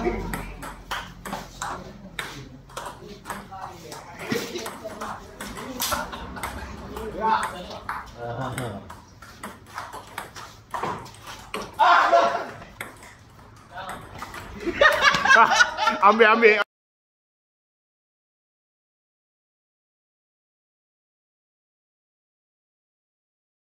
ambil ambil